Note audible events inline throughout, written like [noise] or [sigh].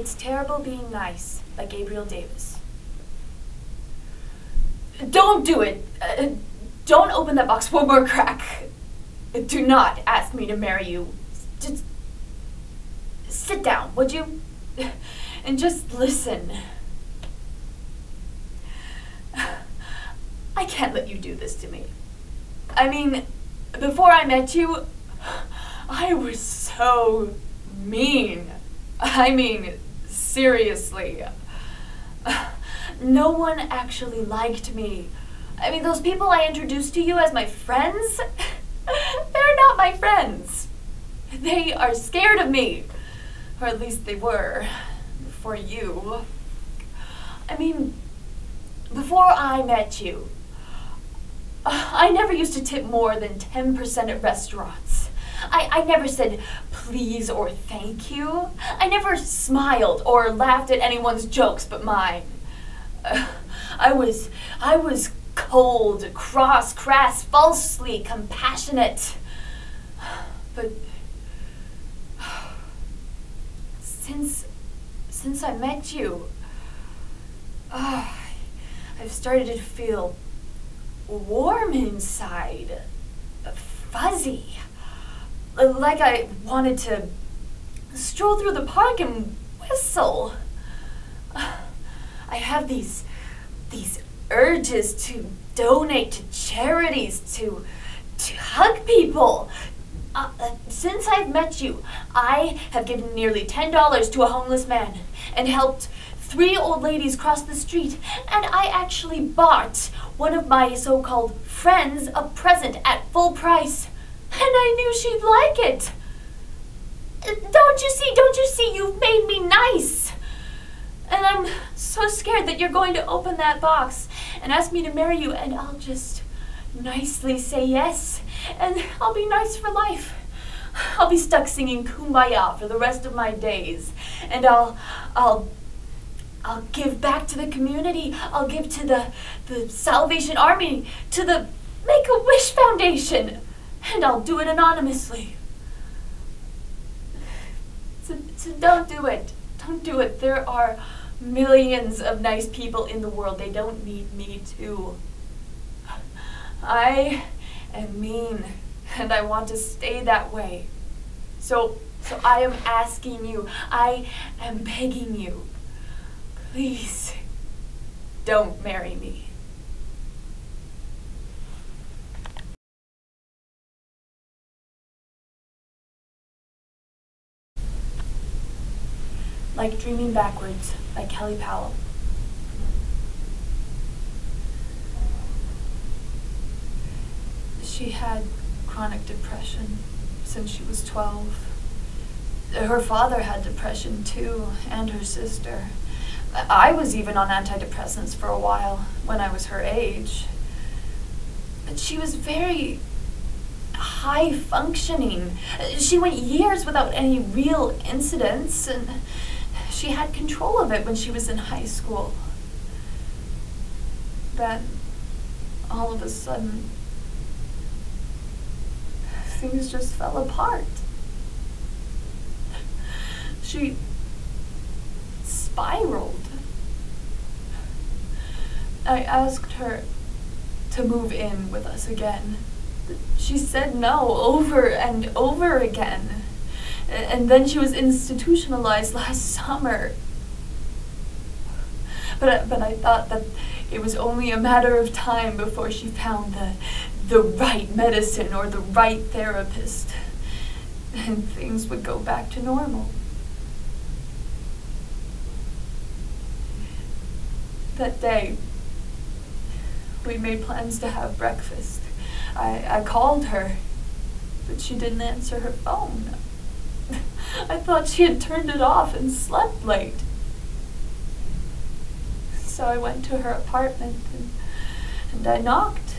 It's terrible being nice, like Gabriel Davis. Don't do it. Uh, don't open that box one more crack. Do not ask me to marry you. Just sit down, would you? And just listen. I can't let you do this to me. I mean, before I met you, I was so mean. I mean, seriously. No one actually liked me. I mean, those people I introduced to you as my friends, [laughs] they're not my friends. They are scared of me. Or at least they were. Before you. I mean, before I met you, I never used to tip more than 10% at restaurants. I, I never said please or thank you. I never smiled or laughed at anyone's jokes but mine. Uh, I was I was cold, cross, crass, falsely compassionate. But since since I met you, uh, I've started to feel warm inside, fuzzy, like I wanted to stroll through the park and whistle. [sighs] I have these these urges to donate to charities, to to hug people. Uh, uh, since I've met you, I have given nearly ten dollars to a homeless man and helped three old ladies cross the street, and I actually bought one of my so-called friends a present at full price, and I knew she'd like it. Don't you see? Don't you see? You've made me nice. And I'm so scared that you're going to open that box and ask me to marry you, and I'll just nicely say yes, and I'll be nice for life. I'll be stuck singing Kumbaya for the rest of my days, and I'll, I'll, I'll give back to the community. I'll give to the, the Salvation Army, to the Make a Wish Foundation, and I'll do it anonymously. So, so don't do it. Don't do it. There are millions of nice people in the world. They don't need me to. I am mean and I want to stay that way. So so I am asking you, I am begging you. Please don't marry me. Like Dreaming Backwards by Kelly Powell. She had chronic depression since she was 12. Her father had depression too, and her sister. I was even on antidepressants for a while when I was her age. But she was very high functioning. She went years without any real incidents, and she had control of it when she was in high school. Then, all of a sudden, things just fell apart. She spiraled. I asked her to move in with us again. She said no over and over again. And then she was institutionalized last summer. But, uh, but I thought that it was only a matter of time before she found the, the right medicine or the right therapist. And things would go back to normal. That day, we made plans to have breakfast. I, I called her, but she didn't answer her phone. I thought she had turned it off and slept late. So I went to her apartment and, and I knocked.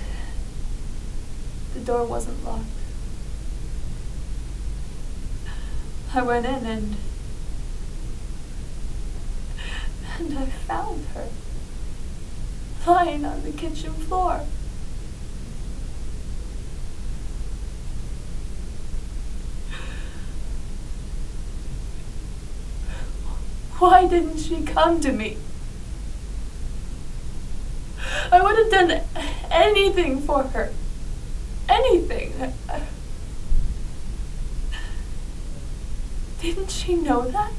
The door wasn't locked. I went in and and I found her lying on the kitchen floor. Why didn't she come to me? I would have done anything for her. Anything. Didn't she know that?